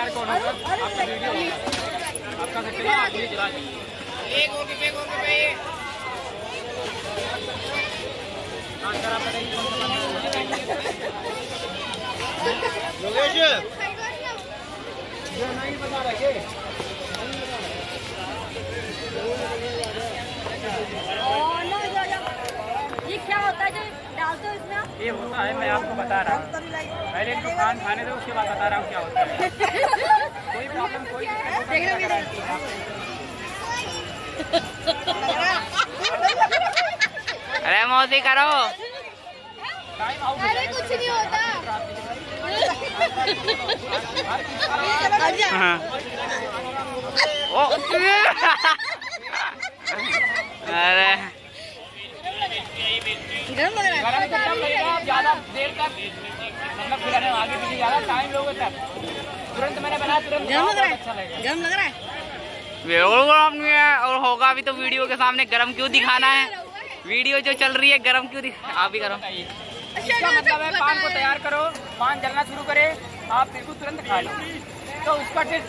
तैयार कौन होगा? आपका वीडियो आपका चला आप जला एक हो गए एक हो गए हाँ सर आप बताइए कौन सा योगेश। ये नहीं बता रहे ये क्या होता है जो डालते हो इसमें ये होता है मैं आपको बता रहा हूँ। पहले इनको खान खाने दो उसके बाद बता रहा हूँ क्या होता है। अरे मोदी करो अरे कुछ नहीं होता हाँ। ओ अरे गरम ज़्यादा देर तक मतलब आगे टाइम लोगे गरम लग रहा है और होगा भी तो वीडियो के सामने गरम क्यों दिखाना है? वीडियो जो चल रही है, गरम क्यों दिख आप ही गरम इसका मतलब है, पान को तैयार करो, पान जलना शुरू करे, आप बिल्कुल तुरंत खा लो। तो उसका टेस्ट